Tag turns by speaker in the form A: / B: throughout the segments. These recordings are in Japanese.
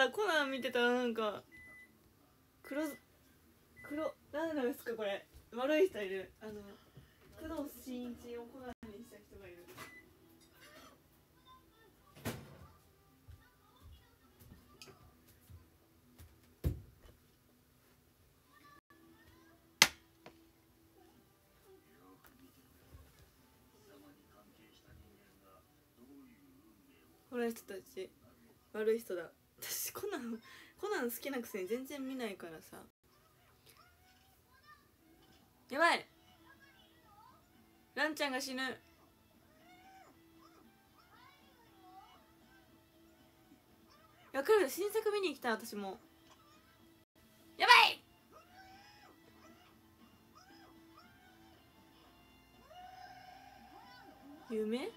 A: ったコナン見てたらなんか黒黒何なんですかこれ。悪い人いる。あの工藤新一をコナンにした人がいる。この人たち悪い人だ。私コナンコナン好きなくせに全然見ないからさ。やばい。ランちゃんが死ぬ。わかる新作見に来た私も。やばい。夢？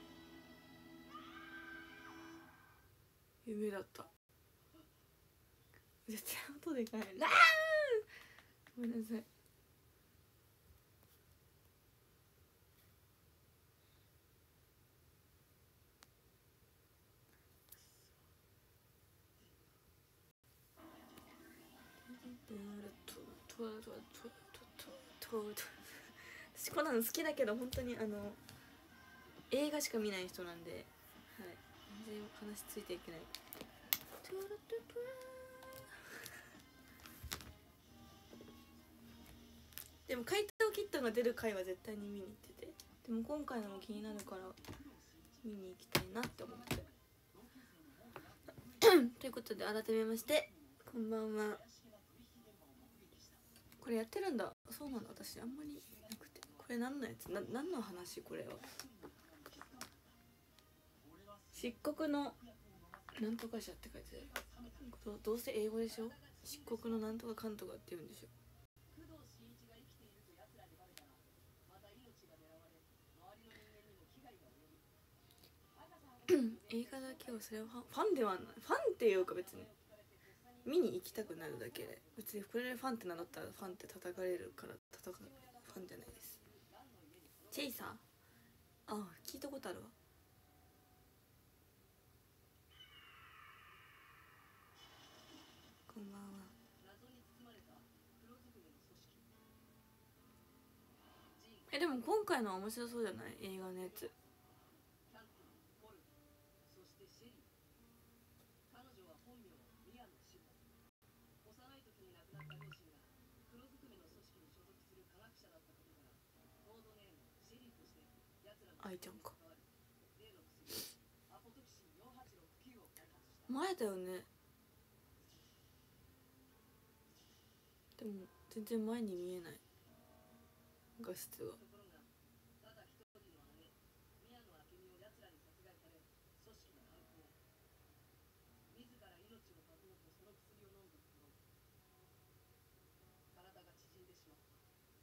A: 夢だった。絶対音でかい。ラーごめんなさい。私コナン好きだけど本当にあの映画しか見ない人なんで、はい、全然話ついていけないでも怪盗キットが出る回は絶対に見に行ってて。でも今回のも気になるから見に行きたいなって思って。ということで改めましてこんばんは。これやってるんだ。そうなんだ。私あんまりなくて。これ何のやつ？な何の話これは？漆黒のなんとか社って書いてある。どうせ英語でしょ？漆黒のなんとかかんとかって言うんでしょ？映画だけはそれはファンファンではない。ファンっていうか別に見に行きたくなるだけ。で別にこれでファンって名乗ったらファンって叩かれるから叩かファンじゃないです。チェイサー？ああ聞いたことあるわ。こんばんは。えでも今回のは面白そうじゃない？映画のやつ。前だよね。でも全然前に見えない。画質が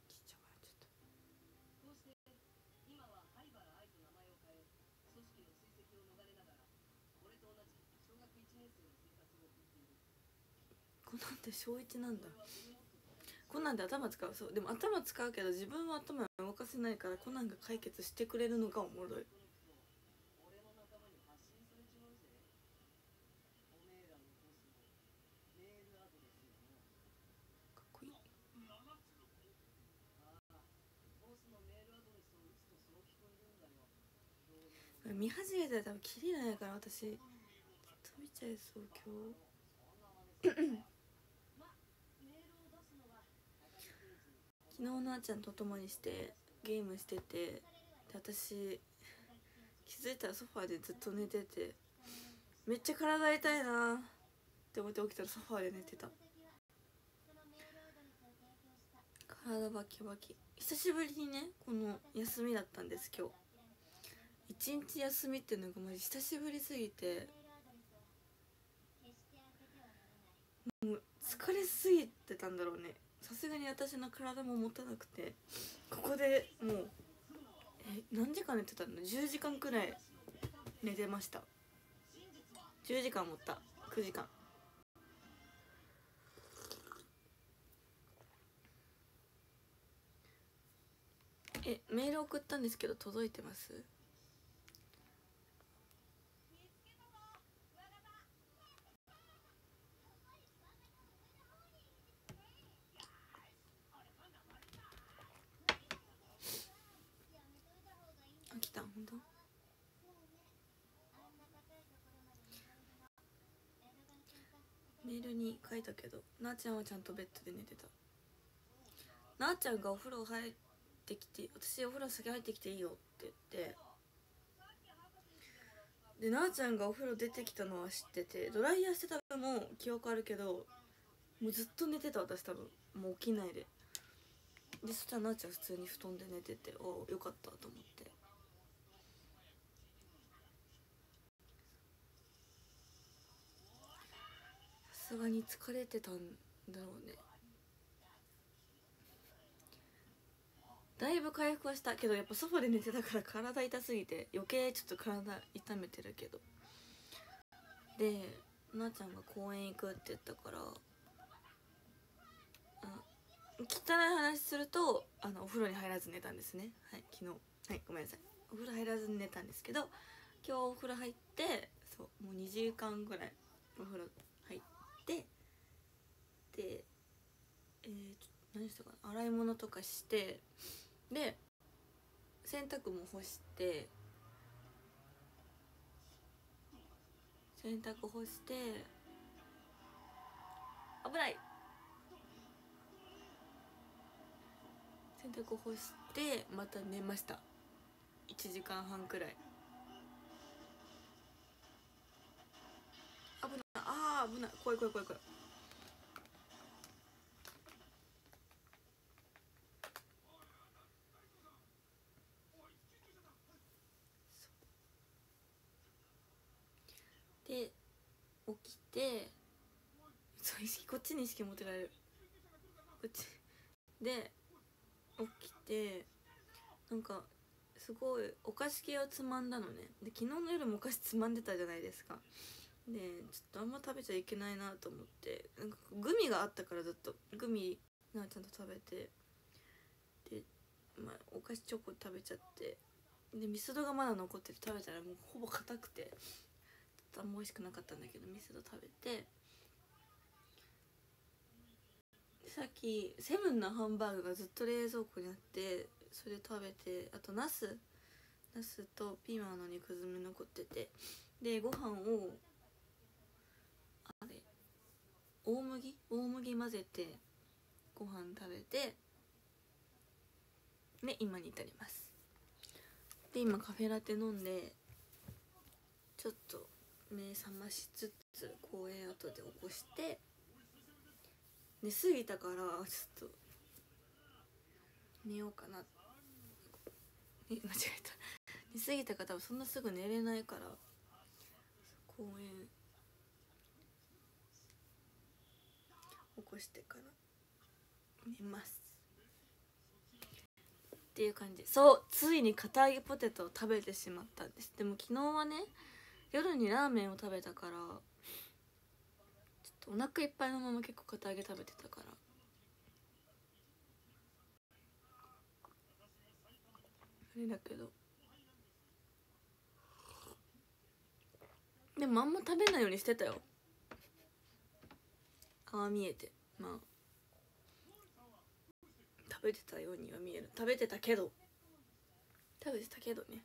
A: ちっちゃくなっちゃったこんなんて小一なんだ。こんなんで頭使う。そう。でも頭使うけど自分は頭動かせないからコナンが解決してくれるのがおもろい。見始めたら多分キリないから私。ずっと見ちゃいそう今日。昨日なあちゃんと共にしてゲームしてて私気づいたらソファーでずっと寝ててめっちゃ体痛いなって思って起きたらソファーで寝てた。体バキバキ。久しぶりにねこの休みだったんです今日。一日休みっていうのがマジ久しぶりすぎてもう疲れすぎてたんだろうね。さすがに私の体も持たなくてここでもうえ何時間寝てたの？10時間くらい寝てました。10時間持った。9時間。えメール送ったんですけど届いてます本当メールに書いたけどなあちゃんはちゃんとベッドで寝てた。なあちゃんがお風呂入ってきて私お風呂先入ってきていいよって言って。でなあちゃんがお風呂出てきたのは知っててドライヤーしてたのも記憶あるけどもうずっと寝てた私多分。もう起きないで。でそしたらなあちゃん普通に布団で寝てておよかったと思って。さすがに疲れてたんだろうね。だいぶ回復はしたけどやっぱソファで寝てたから体痛すぎて余計ちょっと体痛めてるけど。でなあちゃんが公園行くって言ったから汚い話するとあのお風呂に入らず寝たんですね。はい昨日。はいごめんなさい。お風呂入らずに寝たんですけど今日お風呂入ってそうもう2時間ぐらいお風呂入ってでえー、何したかな洗い物とかしてで洗濯も干して洗濯干して危ない。洗濯干してまた寝ました。1時間半くらい。あー危ない。怖い怖い怖い怖い。で起きてそう意識こっちに意識持ってられる。こっち。で起きてなんかすごいお菓子系をつまんだのね。で昨日の夜もお菓子つまんでたじゃないですか。でちょっとあんま食べちゃいけないなと思って。なんかグミがあったからずっとグミなちゃんと食べて。で、まあ、お菓子チョコ食べちゃって。でミスドがまだ残ってて食べたらもうほぼ硬くて。ちょっとあんま美味しくなかったんだけどミスド食べて。さっきセブンのハンバーグがずっと冷蔵庫にあってそれ食べて。あとナス。ナスとピーマンの肉詰め残ってて。でご飯をあれ大麦？大麦混ぜてご飯食べてで今に至ります。で今カフェラテ飲んでちょっと目覚ましつつ公園後で起こして寝すぎたからちょっと寝ようかな。え間違えた。寝すぎたから多分そんなすぐ寝れないから公園起こしてから寝ます。っていう感じ。そうついに片揚げポテトを食べてしまったんです。でも昨日はね夜にラーメンを食べたからちょっとお腹いっぱいのまま結構片揚げ食べてたから。あれだけど。でもあんま食べないようにしてたよ。ああ見えてまあ食べてたようには見える。食べてたけど。食べてたけどね。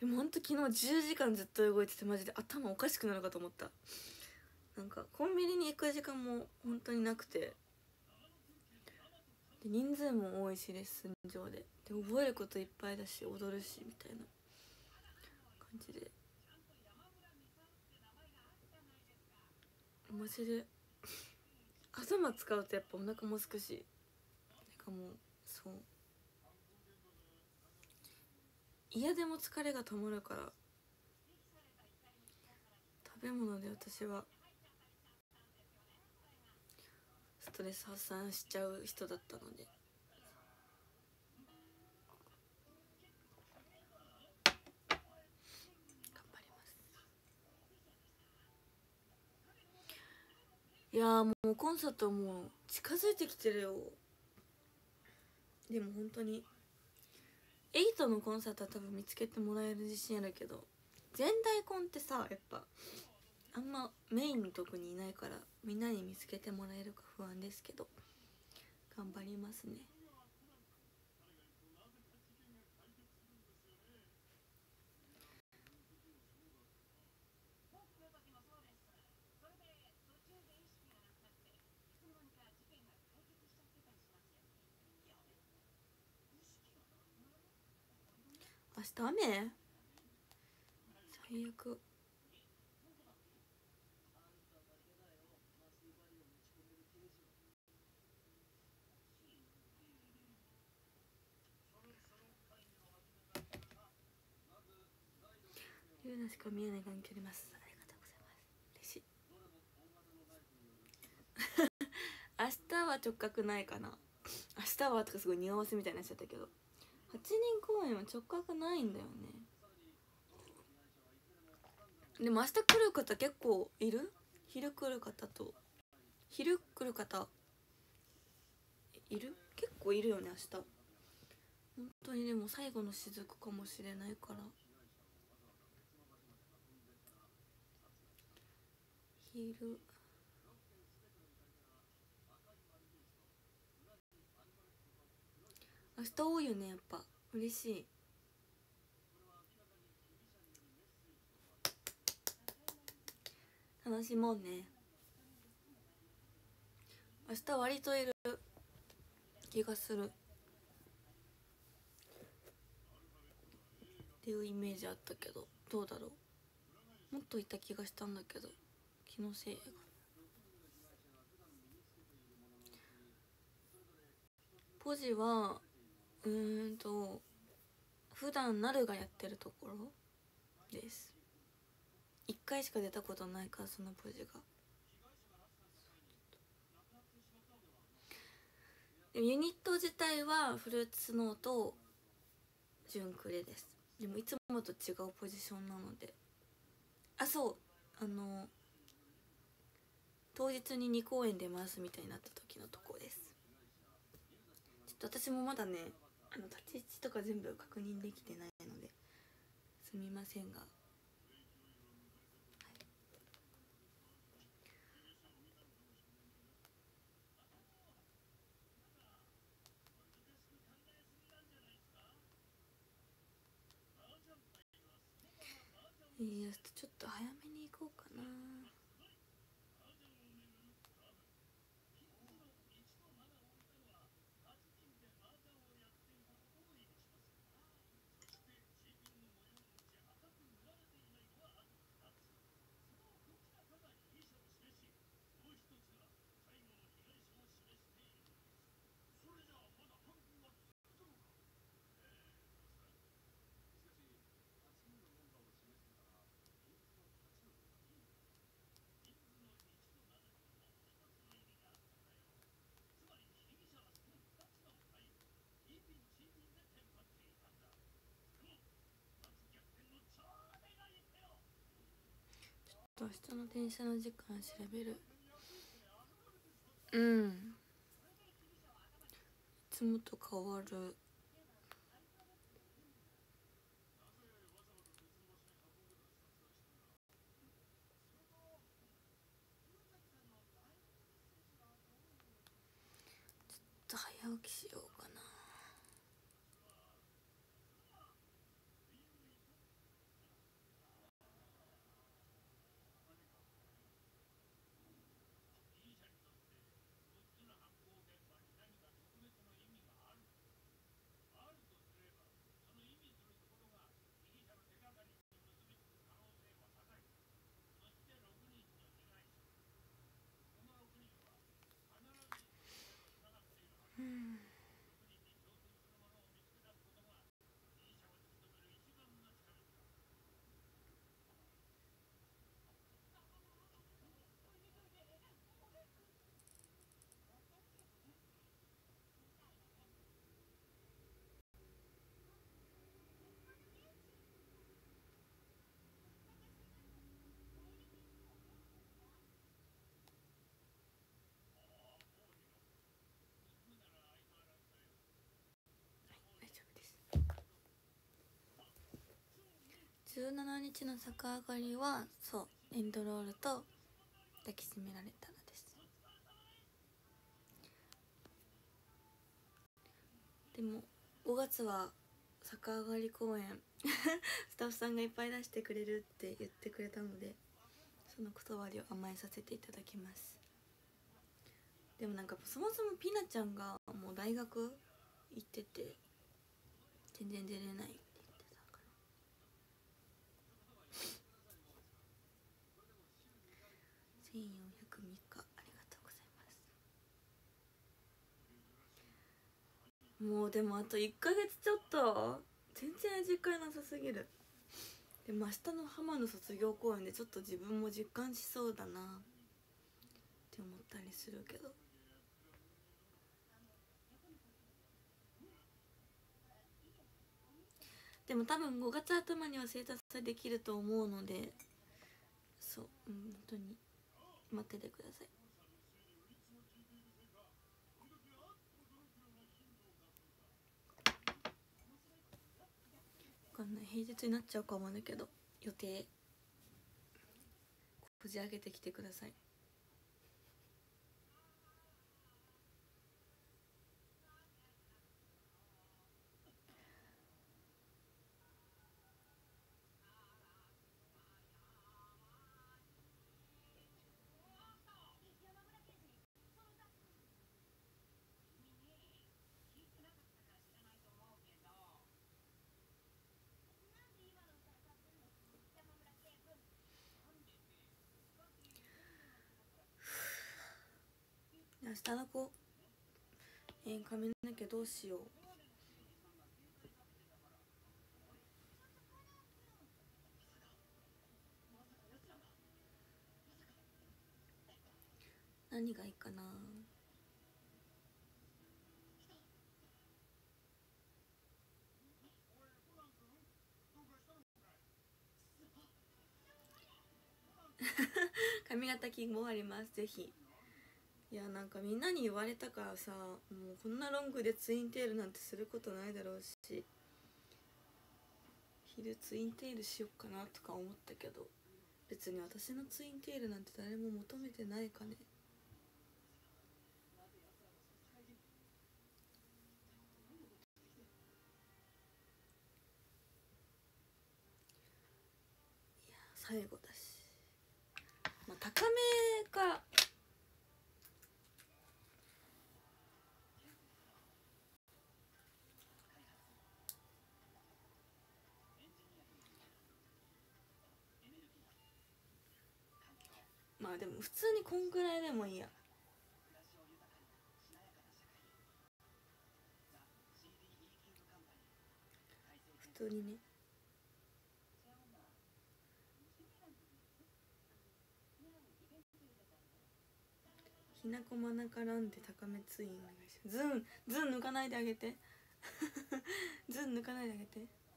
A: でもほんと昨日10時間ずっと動いててマジで頭おかしくなるかと思った。なんかコンビニに行く時間も本当になくて。で人数も多いしレッスン上で。で覚えることいっぱいだし踊るしみたいな感じで。マジで頭使うとやっぱお腹もすくし。なんかもうそう。嫌でも疲れがたまるから。食べ物で私は。ストレス発散しちゃう人だったので。いやもうコンサートもう近づいてきてるよ。でも本当に。エイトのコンサートは多分見つけてもらえる自信あるけど。全体コンってさやっぱあんまメインのとこにいないからみんなに見つけてもらえるか不安ですけど。頑張りますね。日雨最悪。ルーナしか見えない環境でます。ありがとうございます。嬉しい。明日は直角ないかな。明日はとかすごい匂わせみたいになっちゃったけど。8人公演は直角ないんだよね。でも明日来る方結構いる？昼来る方と。昼来る方。いる？結構いるよね明日。本当にでも最後の雫かもしれないから。昼明日多いよねやっぱ。嬉しい。楽しもうね。明日割といる気がする。っていうイメージあったけどどうだろう。もっといた気がしたんだけど気のせいがポジはうーんと普段なるがやってるところです。1回しか出たことないからそのポジが。ユニット自体はフルーツスノーと純クレです。でもいつもと違うポジションなので。あそうあの当日に2公演出ますみたいになった時のとこです。ちょっと私もまだねあの立ち位置とか全部確認できてないのですみませんが。い。やちょっと早めに行こうかなちょっと明日の電車の時間調べる。うん。いつもと変わる。ちょっと早起きしようかな大丈夫です17日の逆上がりはそうエンドロールと抱きしめられたらです。でも5月は逆上がり公演。スタッフさんがいっぱい出してくれるって言ってくれたのでその断りを甘えさせていただきます。でもなんかそもそもピナちゃんがもう大学行ってて全然出れないって言ってたかもうでもあと1ヶ月ちょっと。全然実感なさすぎる。でも明日の浜の卒業公演でちょっと自分も実感しそうだな。って思ったりするけど。でも多分5月頭には生達できると思うので。そう、うん、本当に。待っててください。かんない。平日になっちゃうかもだけど。予定。こじ開けてきてください。明日の子。えー、髪の毛どうしよう。何がいいかな。髪型金もあります。ぜひ。いやなんかみんなに言われたからさもうこんなロングでツインテールなんてすることないだろうし昼ツインテールしよっかなとか思ったけど別に私のツインテールなんて誰も求めてないかね。いや最後だし。まあ高めか。普通にこんぐらいでもいいや。普通にね。ひなこまなからんで高めツインお願いします。ズンズン抜かないであげて。ズン抜かないであげて。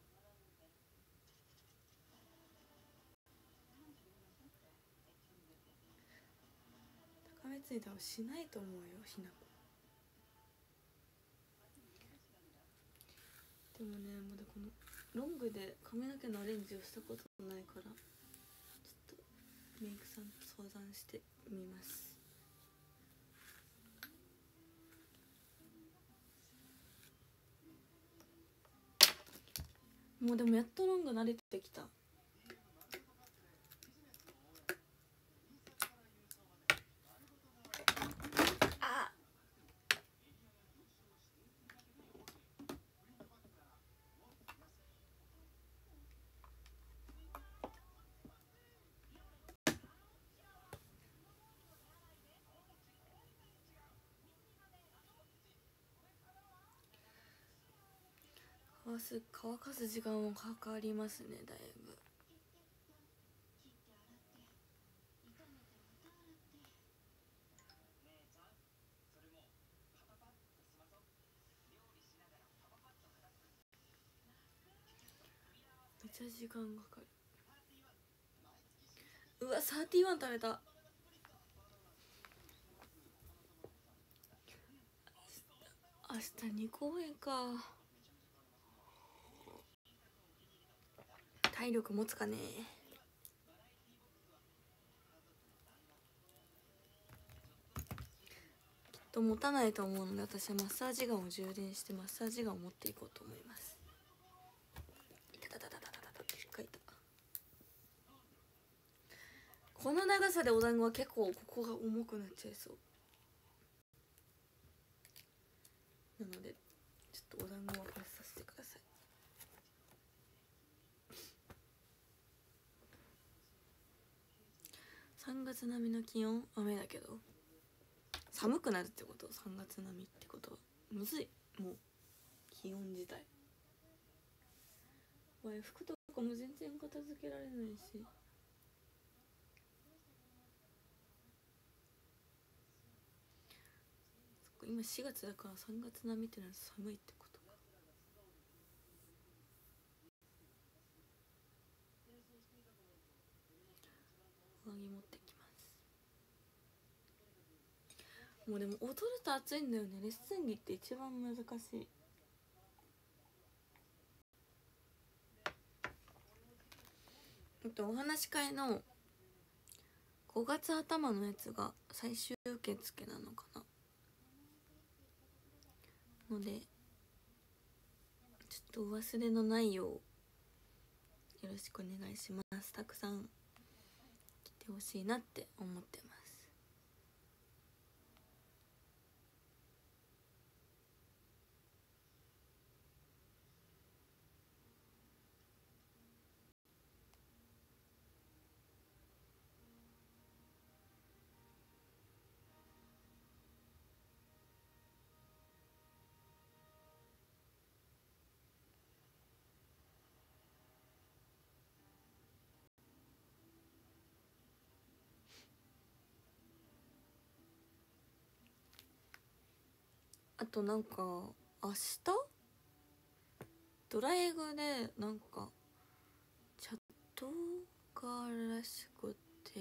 A: 高めツイン多分しないと思うよひなこ。でもねまだこのロングで髪の毛のアレンジをしたことないからちょっとメイクさんと相談してみます。もうでもやっとロング慣れてきた。乾す乾かす時間もかかりますねだいぶ。めっちゃ時間かかる。うわサーティワン食べた。明日2公演か。体力持つかね。きっと持たないと思うので私はマッサージガンを充電してマッサージガンを持っていこうと思います。いたたたたたたたしっかりた。この長さでお団子は結構ここが重くなっちゃいそうなのでちょっとお団子はパスさせてください3月並みの気温雨だけど。寒くなるってこと？3月並みってことは。むずい。もう気温自体。わい服とかも全然片付けられないし。今4月だから3月並みってなると寒いってことか上着持ってきますもうでも踊ると暑いんだよね。レッスン着って一番難しい。あとお話し会の5月頭のやつが最終受付なのかな。のでちょっとお忘れのないようよろしくお願いします。たくさん来てほしいなって思ってます。あとなんか明日？ドライブでなんかチャットがあるらしくて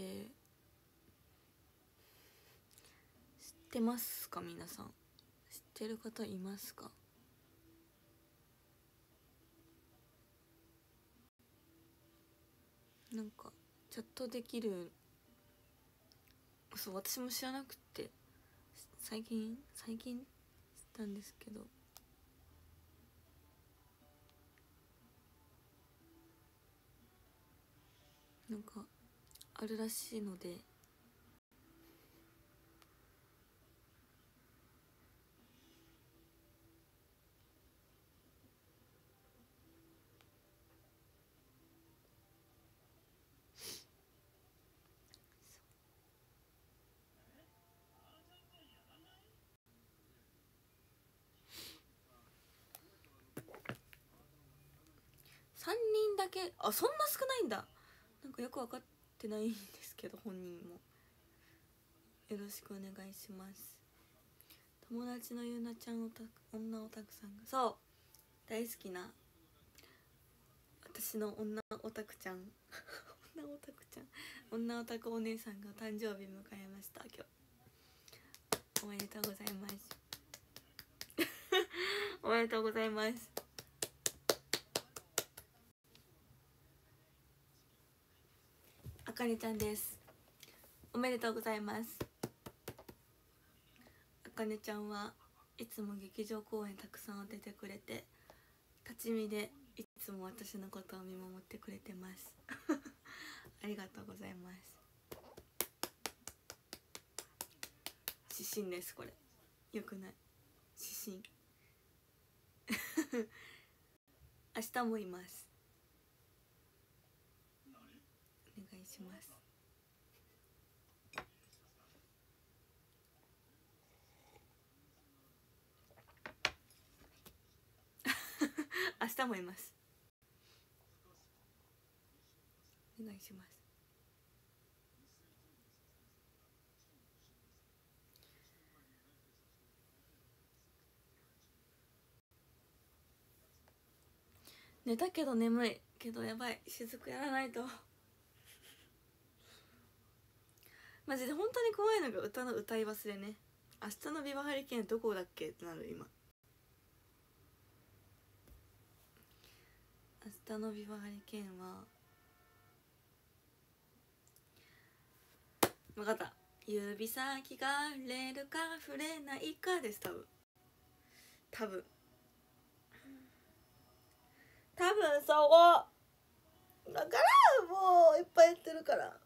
A: 知ってますか？皆さん。知ってる方いますか？なんかチャットできるそう私も知らなくて最近最近？たんですけど。なんかあるらしいので3人だけあそんな少ないんだ。なんかよく分かってないんですけど本人も。よろしくお願いします。友達のゆなちゃんおた女オタクさんがそう。大好きな私の女オタクちゃん。女オタクちゃん。女オタクお姉さんが誕生日迎えました今日。おめでとうございます。おめでとうございます。かねちゃんです。おめでとうございます。あかねちゃんはいつも劇場公演たくさん出てくれて立ち見でいつも私のことを見守ってくれてます。ありがとうございます。指針ですこれ。よくない。指針。明日もいますお願いします。明日もいます。お願いします。寝たけど眠いけどやばい。雫やらないと。マジで本当に怖いのが歌の歌い忘れね。明日のビバハリケーンどこだっけってなる今。明日のビバハリケーンは。分かった。指先が触れるか触れないかです多分。多分。多分そうだからもういっぱいやってるから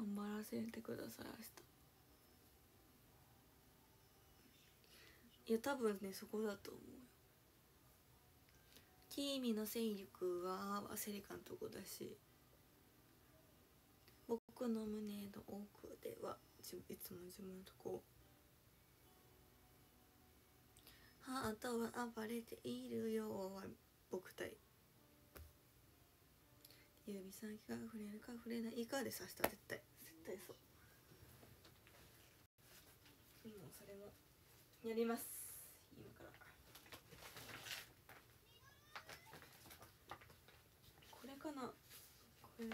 A: 頑張らせてください明日。いや多分ねそこだと思うよ。君の勢力はセリカのとこだし僕の胸の奥ではいつも自分のとこ。ハートは暴れているよは僕対指先が触れるか触れないかで刺した絶対。絶対そう。今それもやります。今から。これかな。これ。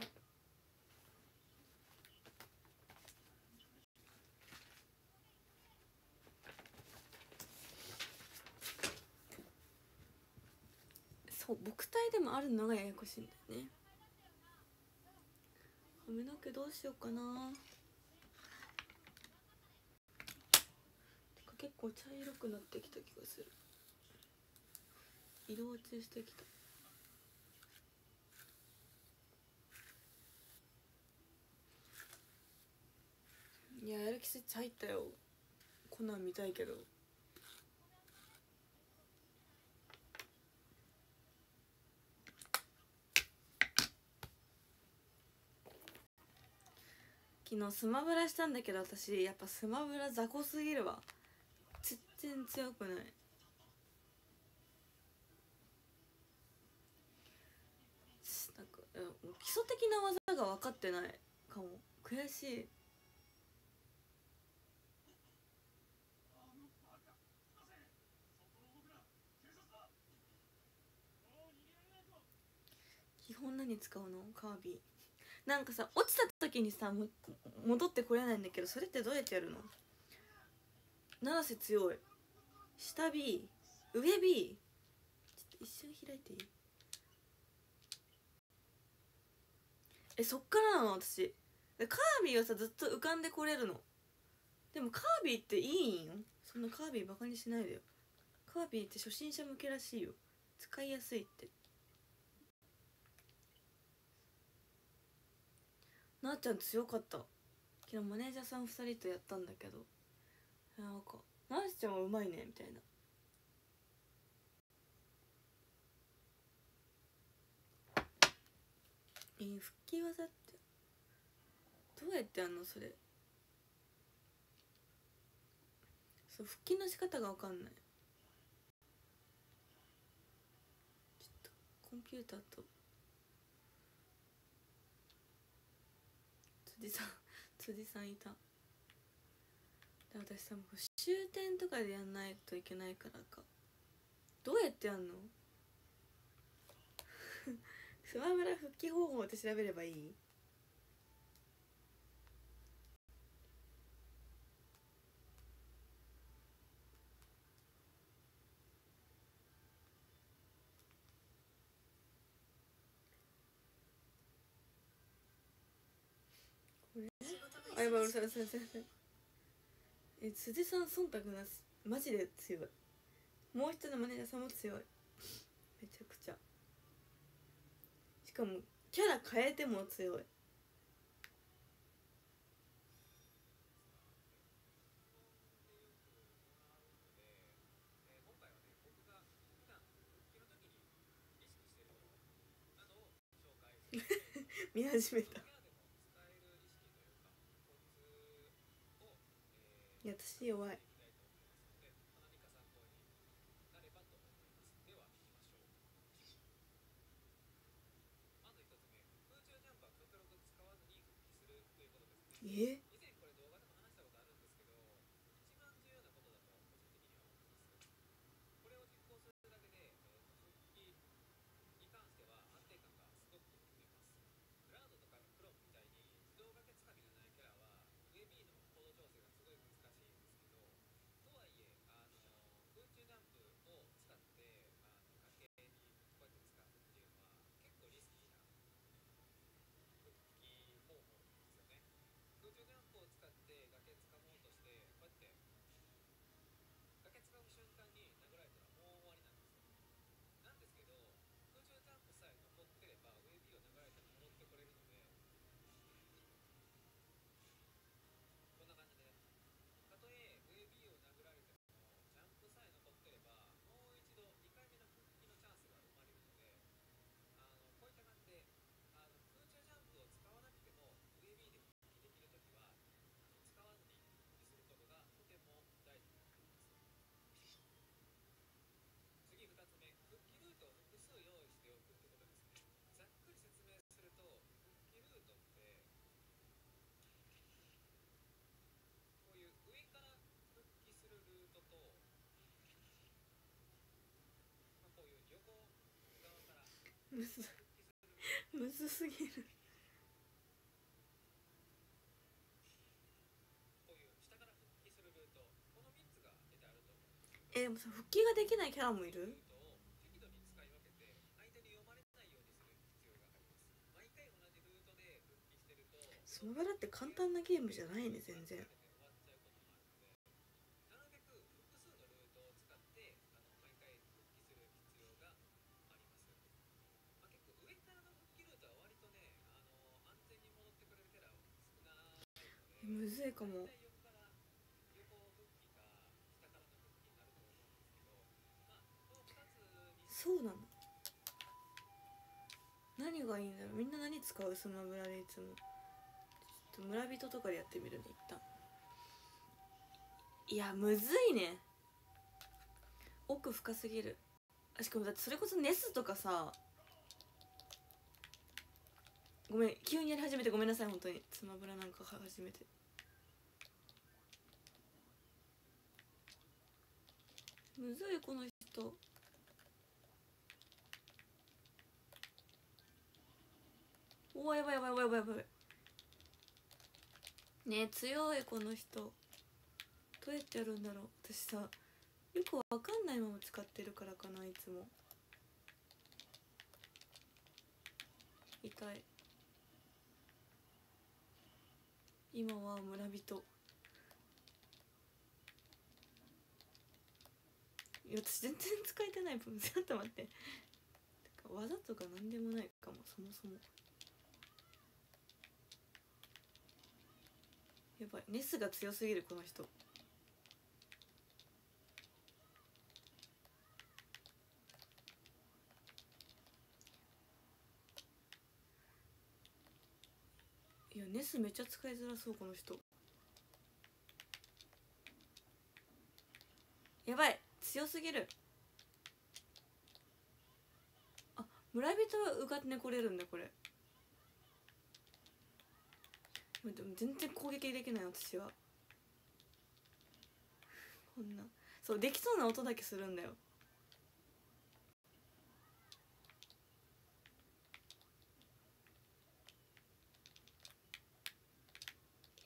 A: そう木体でもあるのがややこしいんだよね。髪の毛どうしようかな。結構茶色くなってきた気がする。色落ちしてきた。いややる気スイッチ入ったよ。コナン見たいけど。昨日スマブラしたんだけど私やっぱスマブラ雑魚すぎるわ。全然強くない。なんか基礎的な技が分かってないかも。悔しい。基本何使うの？カービィ。なんかさ落ちた時にさ戻ってこれないんだけどそれってどうやってやるの？七瀬強い。下 B 上 B ちょっと一瞬開いていい？えそっからなの私。カービィはさずっと浮かんでこれるの。でもカービィっていいん？よそんなカービィバカにしないでよ。カービィって初心者向けらしいよ。使いやすいって。なあちゃん強かった。昨日マネージャーさん2人とやったんだけど。なんか「なあちゃんはうまいね」みたいな。えー、復帰技ってどうやってやんのそれ？そう復帰の仕方が分かんない。ちょっとコンピューターと辻さん辻さんいた。で私さもう終点とかでやんないといけないからか。どうやってやんの？スマブラ復帰方法って調べればいいこれあやばいうるさいうるさいうるさいえ辻さん忖度なしマジで強い。もう一人のマネージャーさんも強い。めちゃくちゃ。しかもキャラ変えても強い。見始めた。いや私弱い。え？むずむずすぎる。えでもさ復帰ができないキャラもいる？スマブラって簡単なゲームじゃないね全然。ずいかも。そうなの？何がいいんだろう？みんな何使う？スマブラでいつも。ちょっと村人とかでやってみるね一旦。いやむずいね。奥深すぎる。あしかもだってそれこそネスとかさ。ごめん急にやり始めてごめんなさい本当に。スマブラなんか初めて。むずいこの人。おーやばいやばいやばいやばいねえ強いこの人。どうやってやるんだろう。私さよくわかんないまま使ってるからかないつも。痛い。今は村人いや私全然使えてない分ちょっと待って。てか技とか何でもないかもそもそも。やばいネスが強すぎるこの人。いやネスめっちゃ使いづらそうこの人。やばい。強すぎる。あ村人はうかってこれるんだこれ。でも全然攻撃できない私は。こんな。そうできそうな音だけするんだよ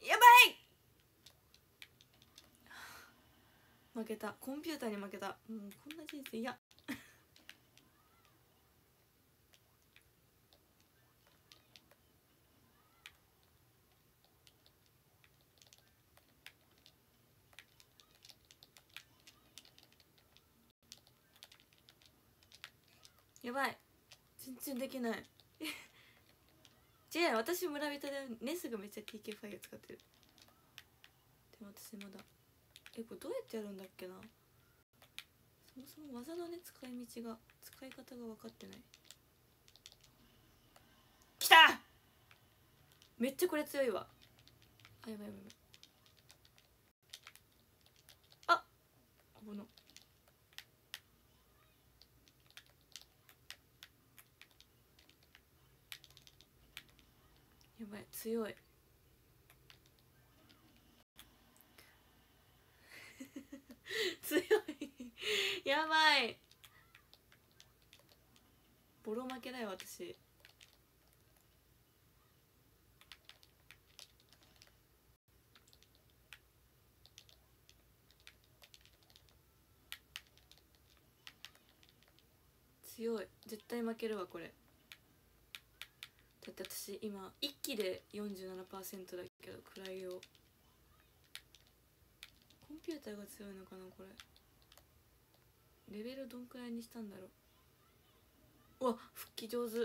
A: やばい負けた。コンピューターに負けた。もうこんな人生嫌。やばい。全然できない。違う私村人でネスがめっちゃ TK ファイア使ってる。でも私まだ。えこれどうやってやるんだっけな？そもそも技のね使い道が使い方が分かってない。きた！めっちゃこれ強いわ。あやばいやばいやばい。あ！危なやばい強い。やばい。ボロ負けだよ私。強い。絶対負けるわこれ。だって私今1期で47%だけど暗いよ。コンピューターが強いのかなこれ。レベルどんくらいにしたんだろう。うわ復帰上手。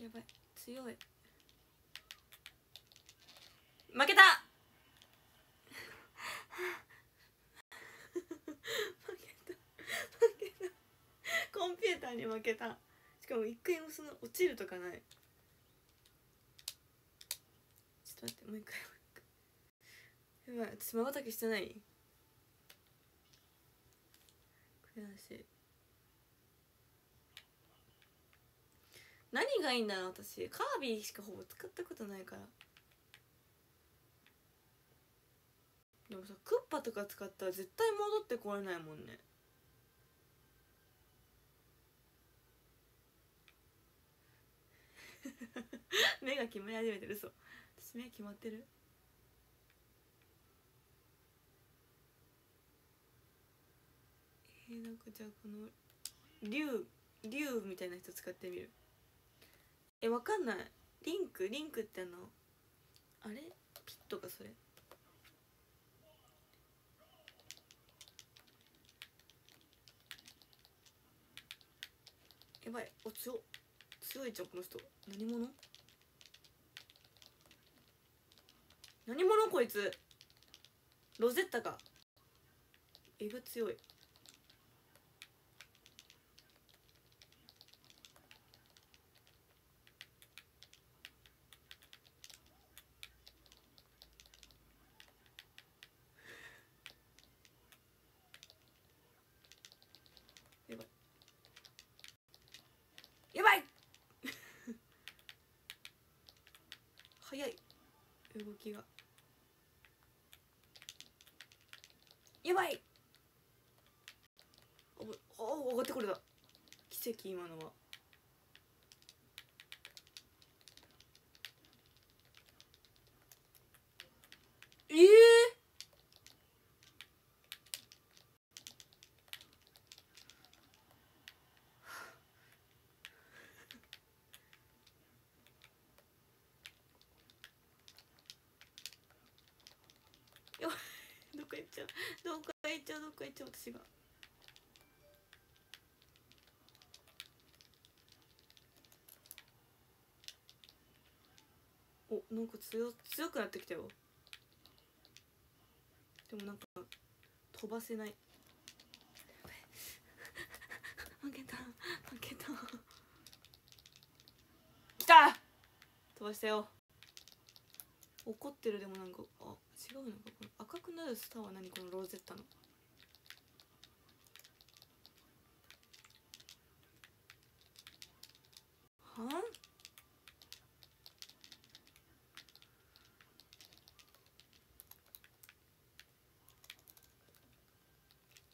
A: やばい強い。負けた。負けた。負けた。コンピューターに負けた。しかも一回もその落ちるとかない。ちょっと待ってもう一回もう一回。やばい私まばたきしてない悔しい。何がいいんだろう私。カービィしかほぼ使ったことないから。でもさクッパとか使ったら絶対戻ってこれないもんね。目が決まり始めてるそう。私目決まってる？えー、なんかじゃあこの竜竜みたいな人使ってみる。えわかんない。リンクリンクってあのあれ？ピットかそれ？やばい。お強強いじゃんこの人。何者？何者こいつ？ロゼッタかエグ強いやばいやばい早いが。やばい。おお上がってこれだ奇跡今のはええやばい どっか行っちゃうどっか行っちゃう私が。おなんか強強くなってきたよ。でもなんか飛ばせない。負けた。負けた。きた！飛ばしたよ。怒ってるでもなんか。あ違うのか。くなるスターは何このローゼッタのはん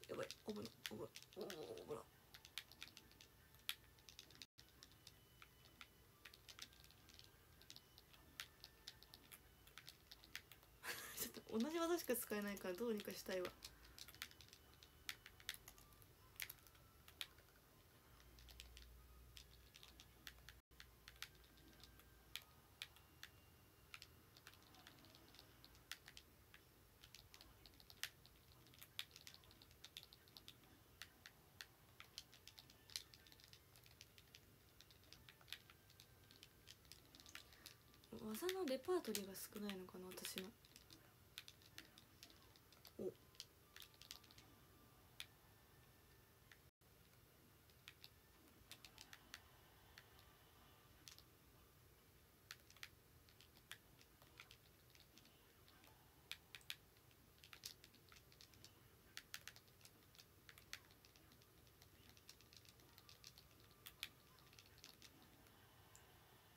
A: やばい危ない危ないおお危ないちょっと同じ技しか使えないからどうにかしたいわ。技のレパートリーが少ないのかな私の。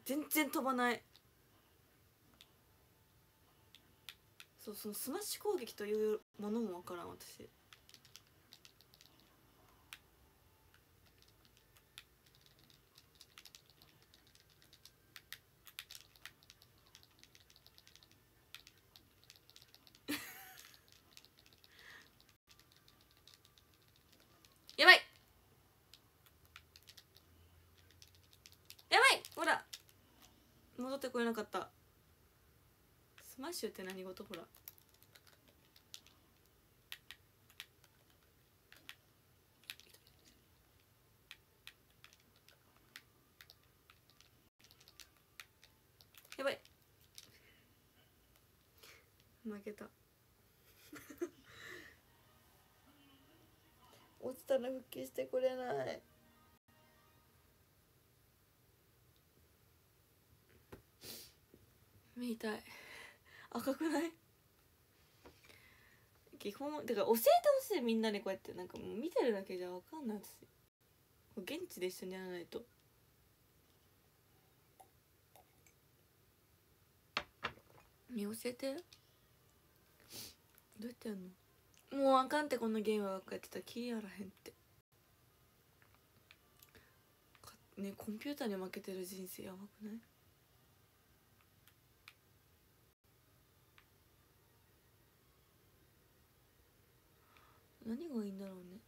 A: 全然飛ばない。そうそのスマッシュ攻撃というものもわからん私やばいやばいほら戻ってこれなかったスマッシュって何事ほら。赤くない？基本てか教えてほしいみんなでこうやって。なんかもう見てるだけじゃ分かんない私現地で一緒にやらないと。ね教えて。どうやってやんの？もうあかんってこのゲームばっかやってたらキリあらへんって。ねコンピューターに負けてる人生やばくない？何がいいんだろうね。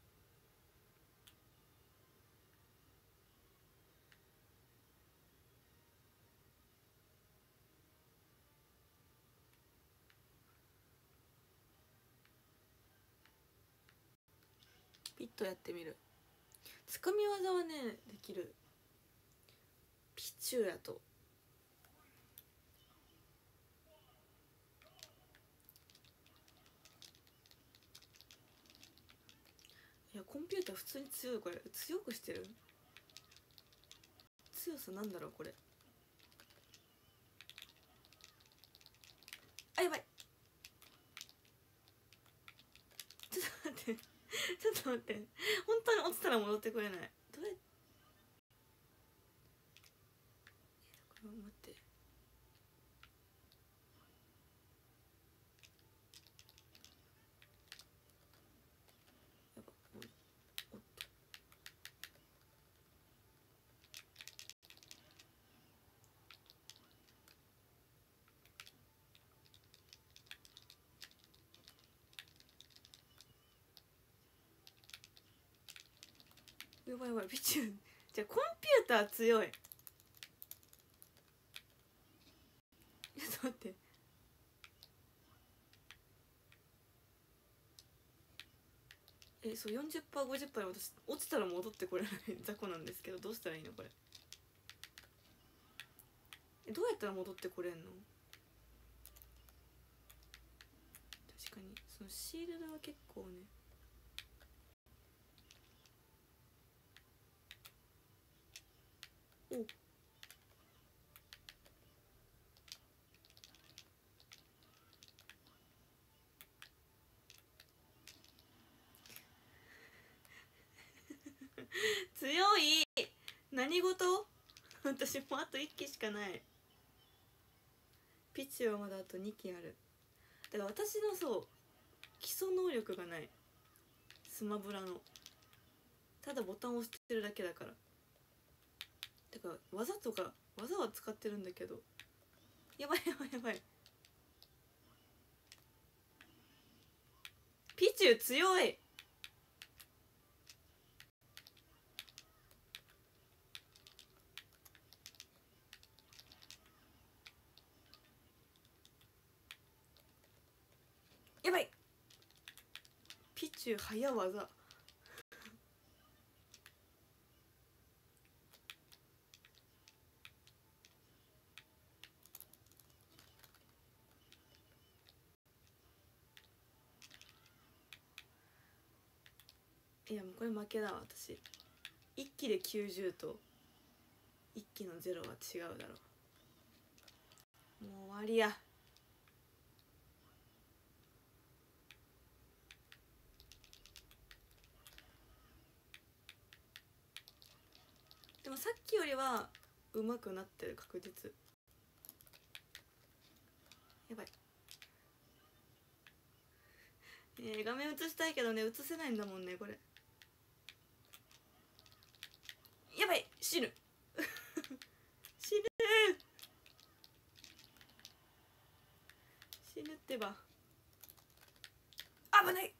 A: ピッとやってみる。つかみ技はねできる。ピチューやと。やコンピューター普通に強いこれ。強くしてる？強さなんだろうこれ。あやばい。ちょっと待って。ちょっと待って。本当に落ちたら戻ってくれないどうやっこれ待ってやばおいおっとやばいやばい。ピチュー。じゃあコンピューター強い。ちょっと待って。えそう 40%50% で私落ちたら戻ってこれない。雑魚なんですけどどうしたらいいのこれ。えどうやったら戻ってこれんの？確かに。そのシールドは結構ねお強い何事？私もあと1機しかない。ピチュはまだあと2機ある。だから私のそう基礎能力がない。スマブラの。ただボタンを押してるだけだから。てか技とか技は使ってるんだけど。やばいやばいやばい。ピチュー強いやばいピチュー早技。いやもうこれ負けだわ私。1機で90と1機の0は違うだろ。うもう終わりや。でもさっきよりは上手くなってる確実。やばい。えー、画面映したいけどね映せないんだもんねこれ。やばい死ぬ。死ぬ。死ぬってば。危ない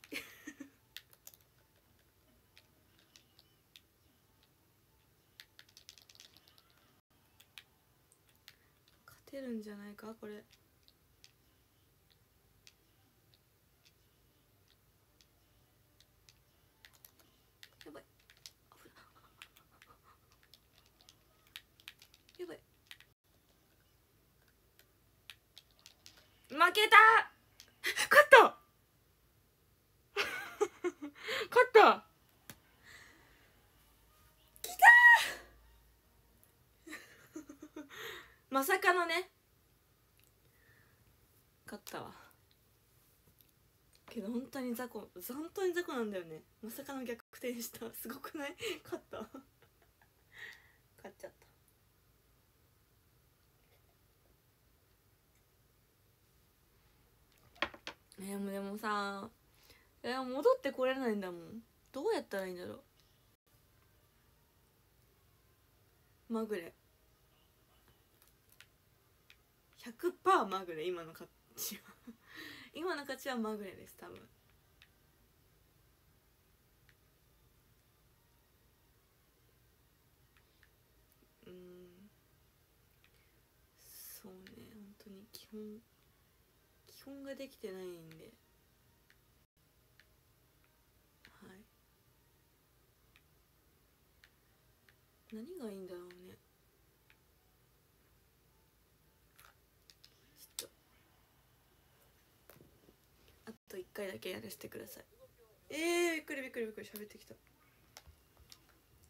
A: 勝てるんじゃないか？これやばい危ないやばい負けた勝った勝ったきたまさかのね勝ったわけど本当に雑魚本当に雑魚なんだよね。まさかの逆転した。すごくない？勝った。勝っちゃった。えー、もうでもさえ戻ってこれないんだもん。どうやったらいいんだろう。まぐれ。100%まぐれ今の勝ちは。今の勝ちはまぐれです多分。うん。そうね本当に基本基本ができてないんで。はい。何がいいんだろうねちょっとあと1回だけやらせてください。えー、びっくりびっくりびっくり喋ってきた。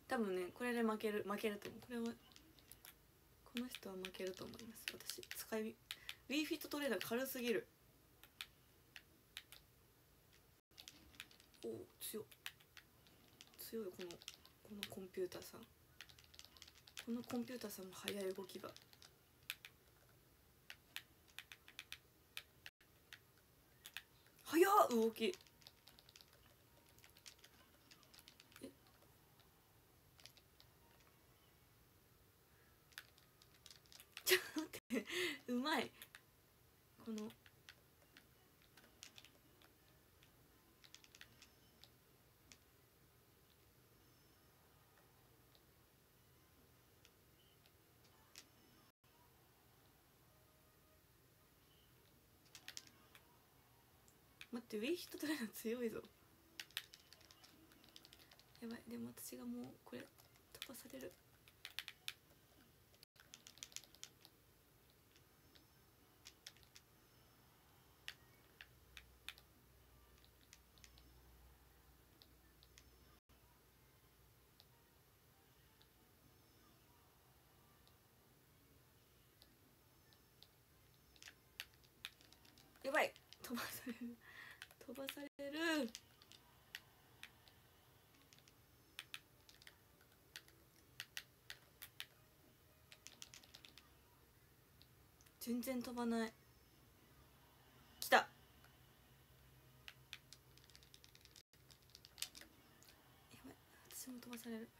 A: 多分ねこれで負ける負けると思う。これはこの人は負けると思います。私使いィーフィットトレーダー軽すぎる。おお強強いこのこのコンピューターさん。このコンピューターさんも速い動きが早動き。ちょっと待って。うまい。この。ってウィーヒットトレーナー強いぞ。やばい。でも私がもうこれ飛ばされるやばい飛ばされる飛ばされる。全然飛ばない。来た。やばい。私も飛ばされる。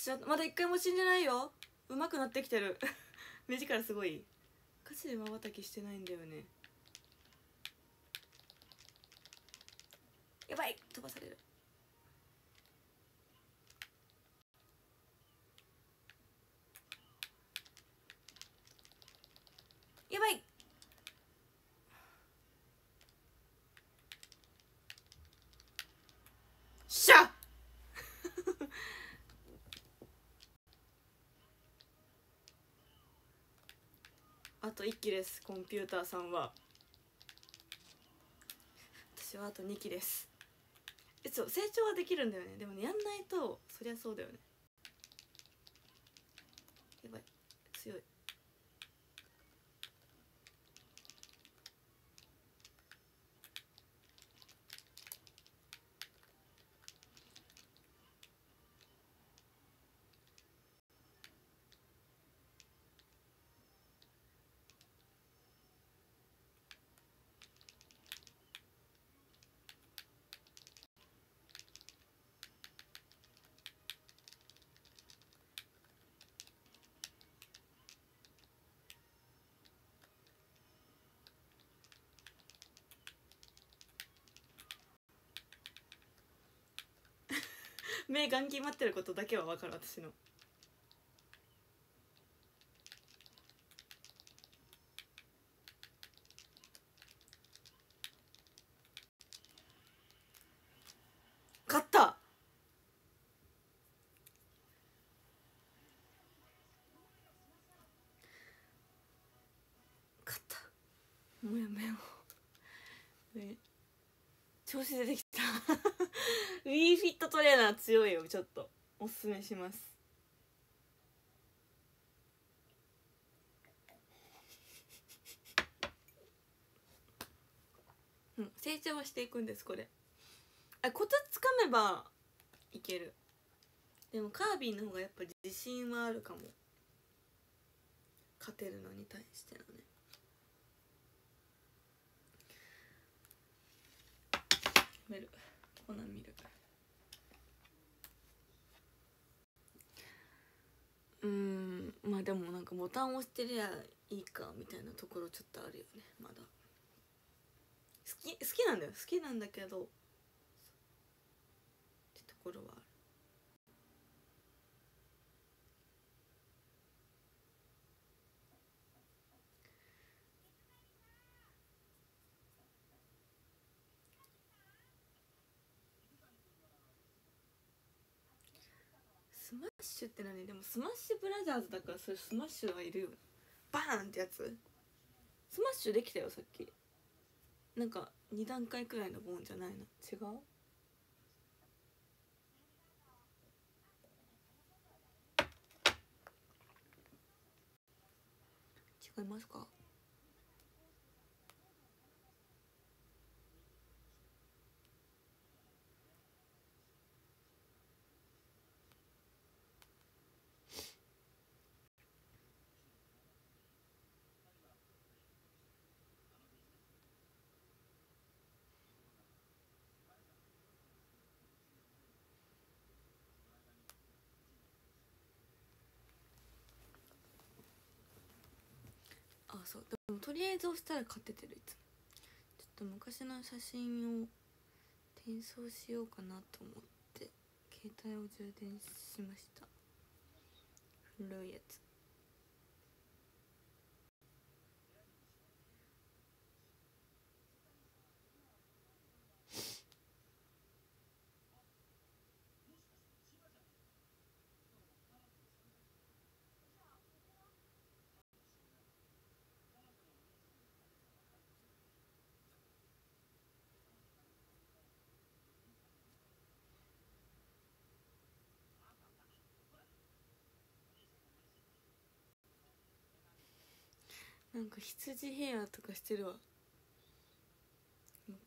A: 私はまだ一回も死んでないよ。上手くなってきてる。目力すごい。歌詞でまばたきしてないんだよねやばい飛ばされるやばいしゃあと1機ですコンピューターさんは私はあと2期です。えそう成長はできるんだよね。でもねやんないとそりゃそうだよね。目がん決まってることだけは分かる私の。勝った！勝った。もやもやも。調子出てきた。強いよちょっと。おすすめします。うん成長はしていくんですこれ。あコツつかめばいける。でもカービィの方がやっぱ自信はあるかも。勝てるのに対してのね。やめる。コナン見るうんまあでもなんかボタン押してりゃいいかみたいなところちょっとあるよねまだ。好き好きなんだよ好きなんだけど。ってところはあるスマッシュって何？でもスマッシュブラザーズだからそれスマッシュはいるよ。バーンってやつ。スマッシュできたよさっき。なんか2段階くらいのボーンじゃないの。違う？違いますか？あそうでもとりあえず押したら勝ててるいつ。もちょっと昔の写真を転送しようかなと思って携帯を充電しました。古いやつ。なんか羊ヘアとかしてるわ。昔。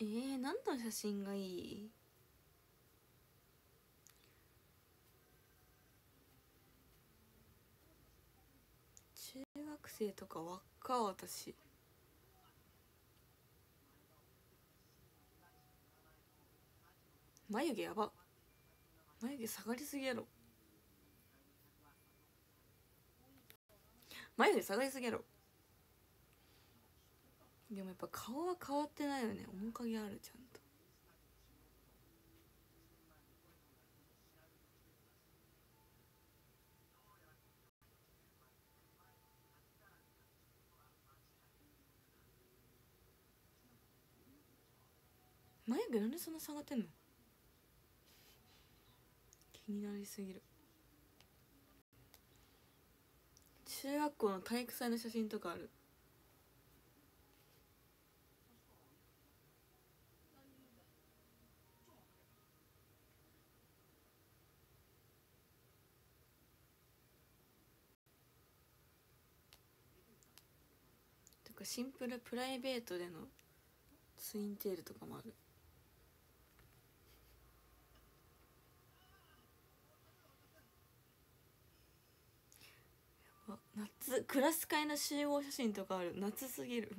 A: えー、何の写真がいい？中学生とかわっか私。眉毛やば。っ眉毛下がりすぎやろ。眉毛下がりすぎやろ。でもやっぱ顔は変わってないよね。面影あるちゃんと。眉毛なんでそんな下がってんの？になりすぎる。中学校の体育祭の写真とかある。とかシンプルプライベートでのツインテールとかもあるやば夏クラス会の集合写真とかある。夏すぎる。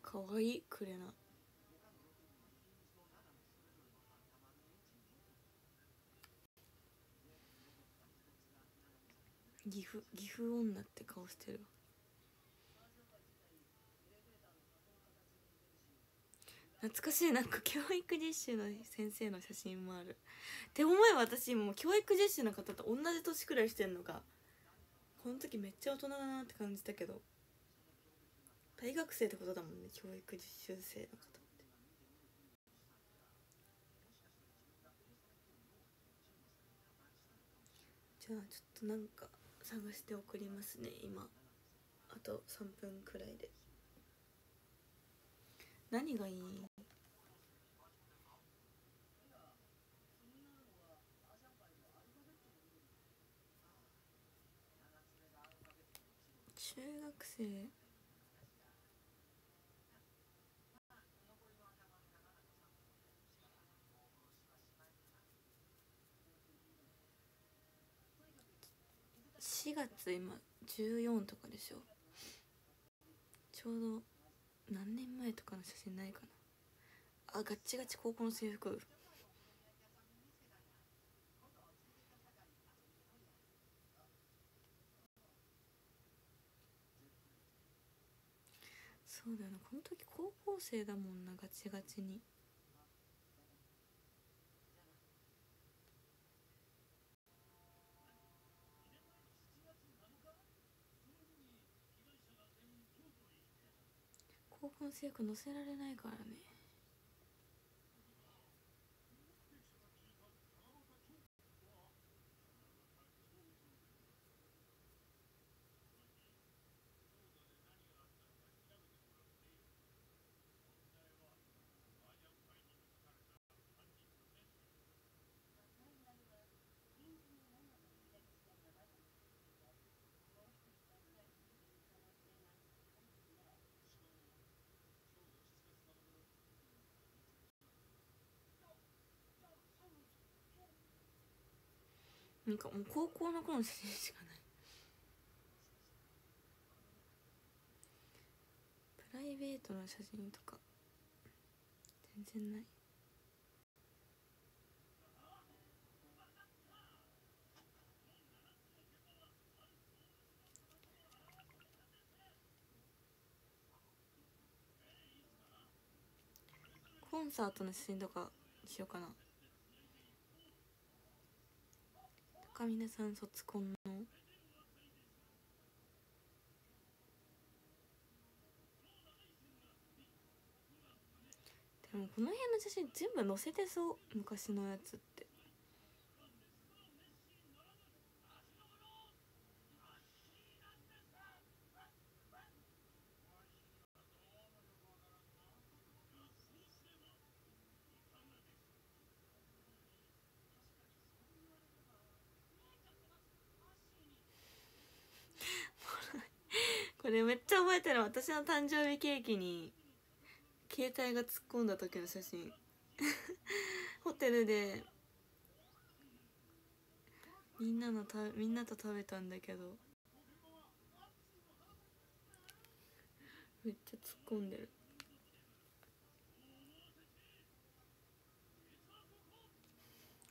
A: かわいいクレナ。岐阜岐阜女って顔してるわ。懐かしい。なんか教育実習の先生の写真もある。って思えば私もう教育実習の方と同じ年くらいしてんのがこの時めっちゃ大人だなって感じたけど。大学生ってことだもんね教育実習生の方って。じゃあちょっとなんか探して送りますね今。あと3分くらいで。何がいい？中学生。4月今14とかでしょ。ちょうど何年前とかの写真ないかな。あガッチガチ高校の制服。そうだよな。この時高校生だもんなガチガチに。高校生服載せられないからね。なんかもう高校の頃の写真しかない。プライベートの写真とか全然ない。コンサートの写真とかしようかな。かみねさん卒コンの？でもこの辺の写真全部載せてそう。昔のやつって。これめっちゃ覚えてる。私の誕生日ケーキに携帯が突っ込んだ時の写真。ホテルでみんなのたみんなと食べたんだけど。めっちゃ突っ込んでる。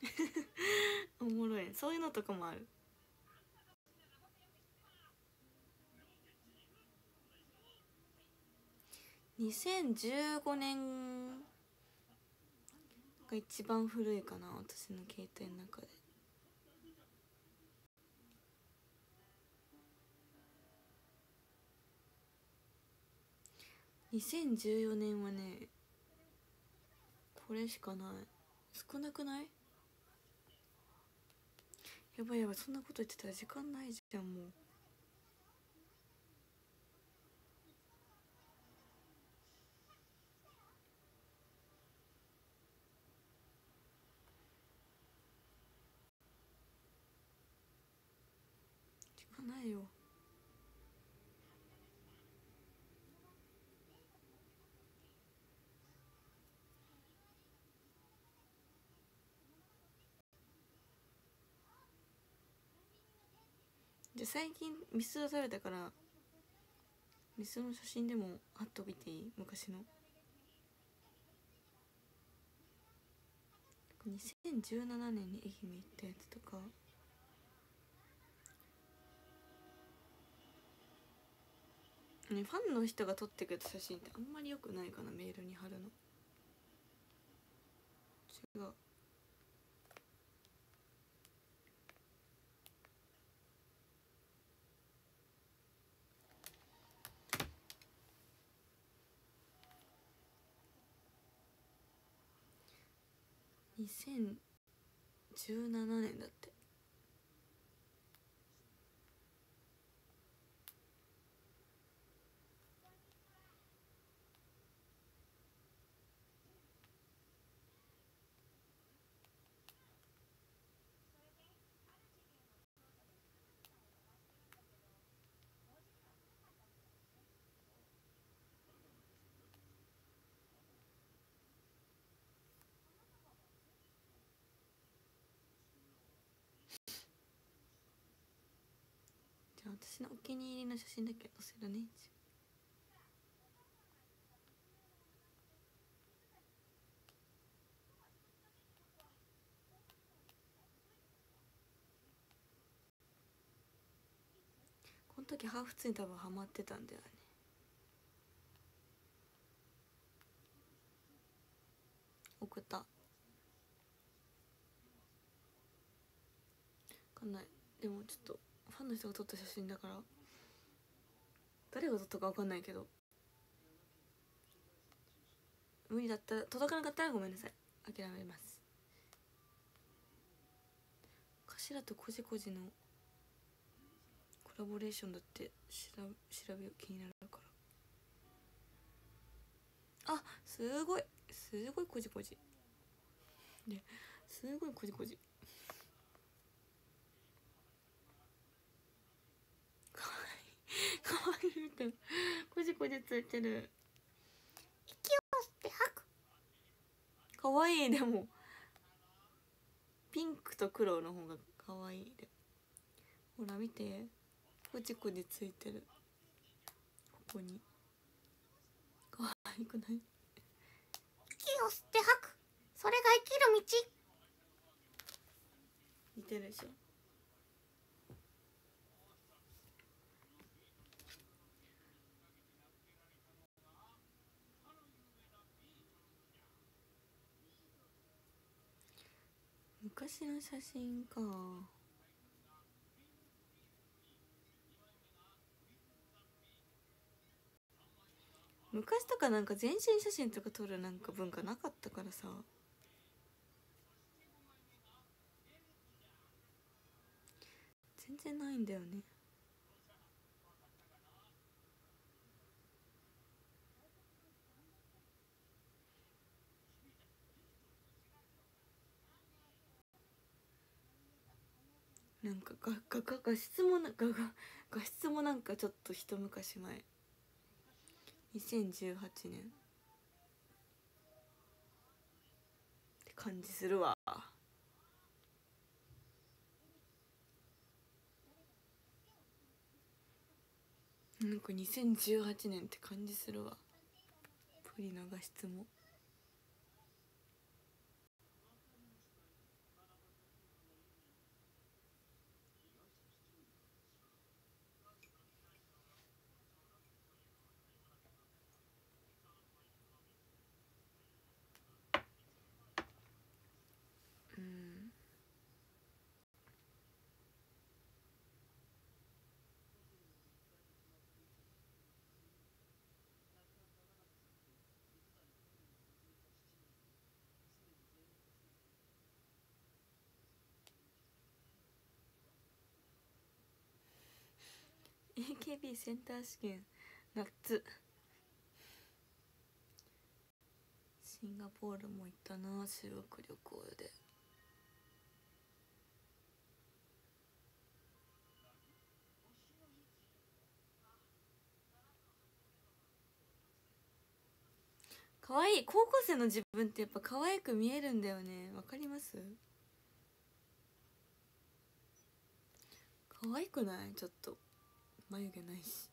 A: おもろい。そういうのとかもある。2015年が一番古いかな私の携帯の中で。2014年はねこれしかない。少なくない？やばいやばいそんなこと言ってたら時間ないじゃんもう。時間ないよ。で最近ミスド食べたからミスの写真でも貼っといていい？昔の。2017年に愛媛行ったやつとか。ねファンの人が撮ってくれた写真ってあんまりよくないかなメールに貼るの。違う。2017年だって。じゃあ私のお気に入りの写真だけ載せるね。この時ハーフツに多分ハマってたんだよね。送ったわかんない。でもちょっとファンの人が撮った写真だから。誰が撮ったかわかんないけど。無理だったら届かなかったらごめんなさい。諦めます。頭とこじこじのコラボレーションだって調べ調べよう気になるから。あすごい。すごいこじこじ。ですごいこじこじかわいいかわいいって。こじこじついてる。息を吸って吐く。かわいいでも。ピンクと黒の方がかわいいで。ほら見て。こじこじついてる。ここに。かわいくない？
B: 息を吸って吐く。それが生きる道。
A: 似てるでしょ昔の写真か。昔とかなんか全身写真とか撮るなんか文化なかったからさ。全然ないんだよね。なんかががが画質もながが画質もなんかちょっと一昔前。2018年。って感じするわ。なんか2018年って感じするわ。プリの画質も。AKB センター試験夏」シンガポールも行ったな修学旅行で。可愛い。高校生の自分ってやっぱ可愛く見えるんだよね。わかります？可愛くない？ちょっと。眉毛ないし。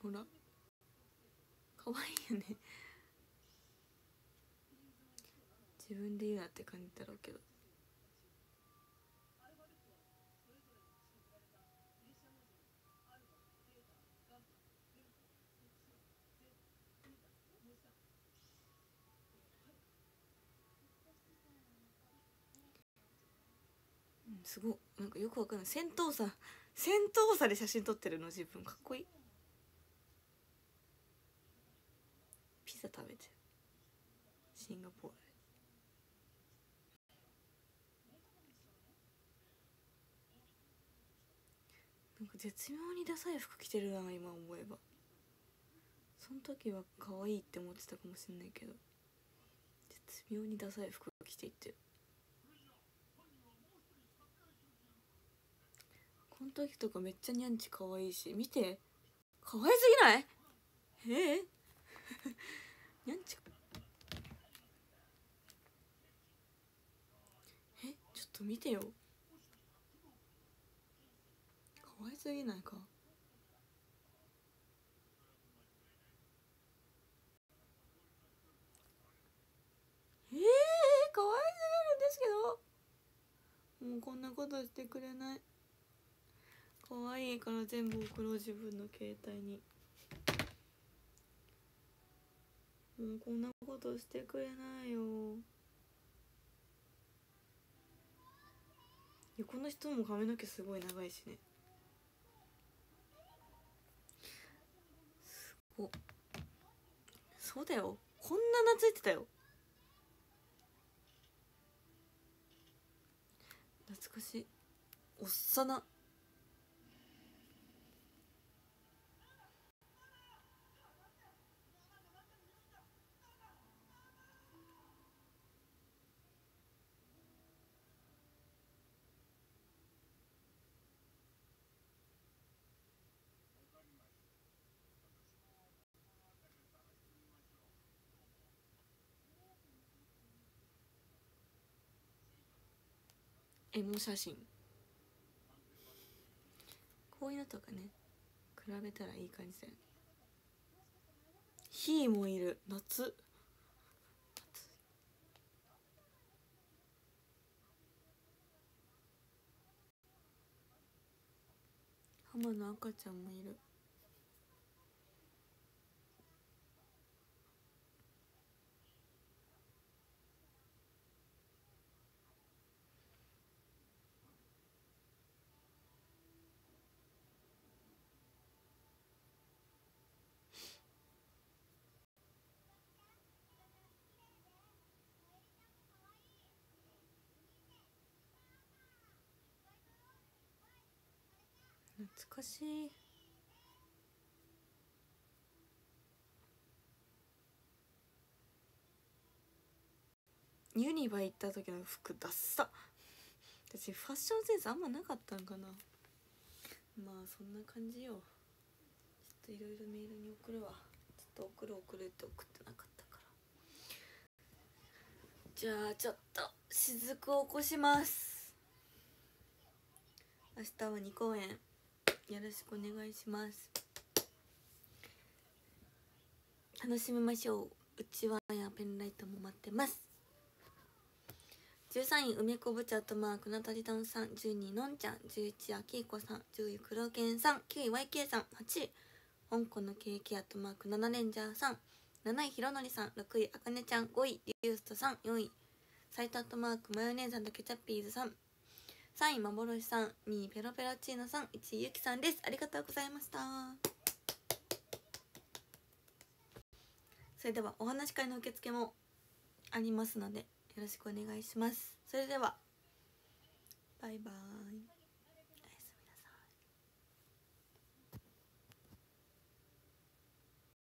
A: ほら。可愛いよね。自分で言うなって感じだろうけど。すごなんかよくわかんない。戦闘さ戦闘さで写真撮ってるの自分。かっこいい。ピザ食べてシンガポール。なんか絶妙にダサい服着てるな今思えば。その時は可愛いって思ってたかもしんないけど。絶妙にダサい服着ていってる。この時とかめっちゃニャンチ可愛いし。見て。可愛すぎない？ええ。ニャンチ。え？ちょっと見てよ。可愛すぎないか。ええ。ー、可愛すぎるんですけど。もうこんなことしてくれない。可愛いから全部送ろう自分の携帯に。もうこんなことしてくれないよ。いこの人も髪の毛すごい長いしね。すごそうだよ。こんな懐いてたよ。懐かしい。おっさな。エモ写真。こういうのとかね比べたらいい感じだよヒーもいる。夏。浜の赤ちゃんもいる。懐かしい。ユニバ行った時の服ダッサ。私ファッションセンスあんまなかったんかな。まあそんな感じよ。ちょっといろいろメールに送るわ。ちょっと送る送るって送ってなかったから。じゃあちょっと雫を起こします。明日は2公演。よろしくお願いします。楽しみましょう。うちわやペンライトも待ってます。13位梅子ぶちゃとマークナタリタンさん。12位のんちゃん。11位あきいこさん。10位黒剣さん。9位 YK さん。8位香港のケーキアットマーク7レンジャーさん。7位ひろのりさん。6位あかねちゃん。5位リューストさん。4位サイトアットマークマヨネーズケチャッピーズさん。3位幻さん2位ペロペラチーノさん1位ゆきさんです。ありがとうございました。それではお話し会の受付もありますのでよろしくお願いします。それではバイバーイ。